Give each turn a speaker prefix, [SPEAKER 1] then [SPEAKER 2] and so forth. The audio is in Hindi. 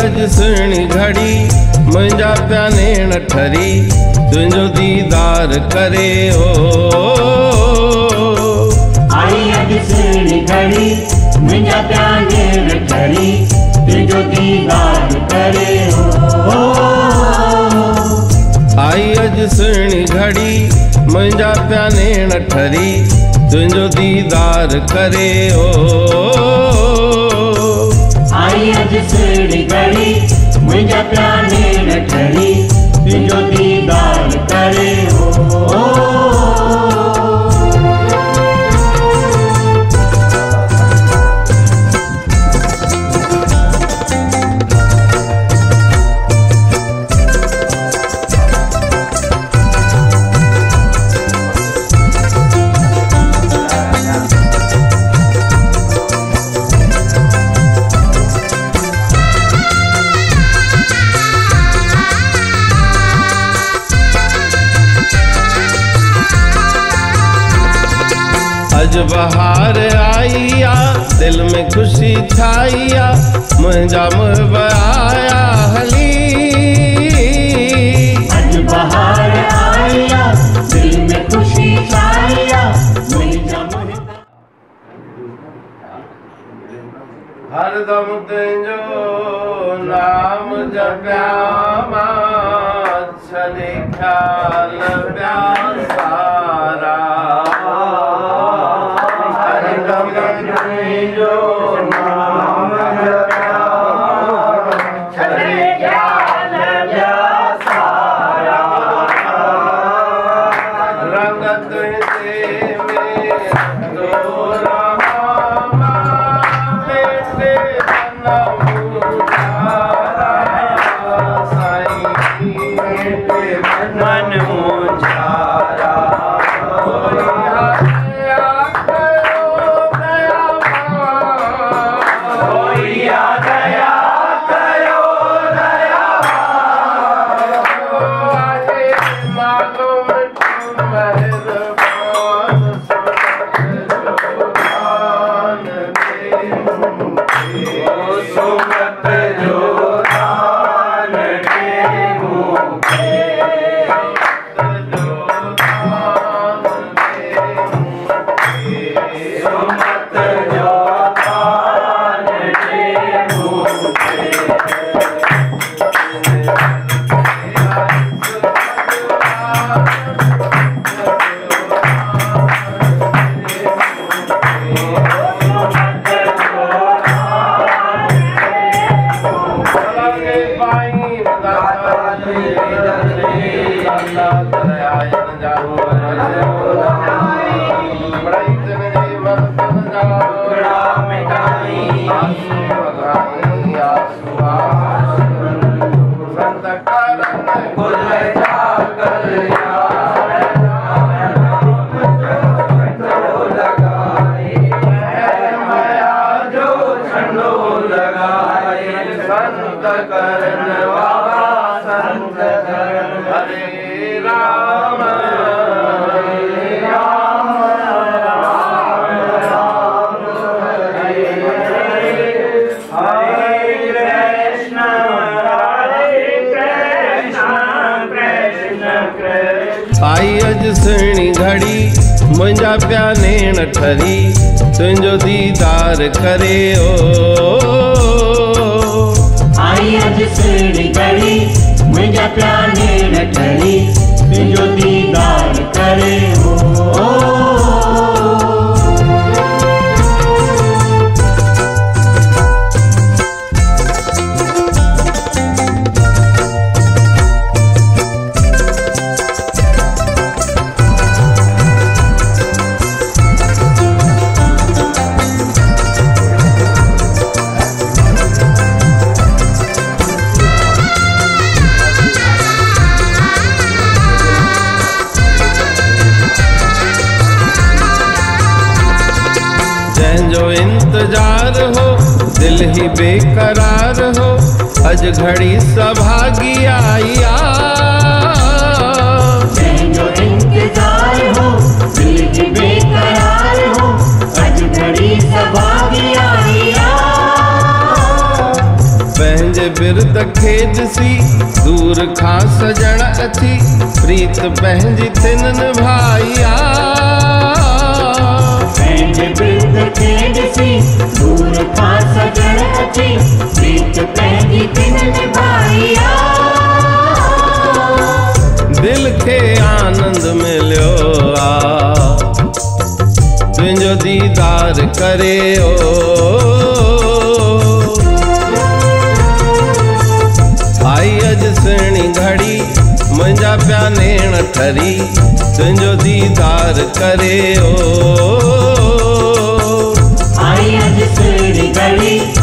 [SPEAKER 1] सुहिणी घड़ी मुंहिंजा पिया नेण ठरी तुंहिंजो दीदार करे ओ।
[SPEAKER 2] आई अॼु सुहिणी घड़ी मुंहिंजा पिया नेण ठरी तुंहिंजो दीदार करे हो
[SPEAKER 1] आई अॼु सुहिणी घड़ी मुंहिंजा पिया नेण ठरी तुंहिंजो दीदार करे ओ।
[SPEAKER 2] आई अॼु सुहिणी घड़ी
[SPEAKER 1] अॼु बहार आई आ दिल में ख़ुशी आ मुंहिंजा आया हली।
[SPEAKER 2] अॼु बहार आया दिल में खुशी मुहिब
[SPEAKER 1] हरदम तुंहिंजो नाम जपिया माँ छॾे ख़्याल पिया छ संग सुमत जो करण बाबा संत करण। हरे राम। आई सुहिणी घड़ी मुंहिंजा पिया नेण ठरी तुंहिंजो दीदार करे ओ।
[SPEAKER 2] आई अज सुहिणी घड़ी मुंहिंजा पिया नेण ठरी।
[SPEAKER 1] जंहिंजो इंतज़ार हो दिल ही बेकरार हो। अॼु घड़ी सभागी आई आ
[SPEAKER 2] जंहिंजो इंतज़ार हो दिल की बेकरार हो। अॼु घड़ी सभागी आई
[SPEAKER 1] पंहिंजे बिरद खे ॾिसी दूर खां सजण अची प्रीत पंहिंजी थिन निभाइया
[SPEAKER 2] पंहिंजे बिरद
[SPEAKER 1] दिल आनंद आ तुंहिंजो दीदार करे ओ आई अॼु सुहिणी घड़ी मुंहिंजा पिया नेण ठरी तुंहिंजो दीदार करे ओ Tully, Tully,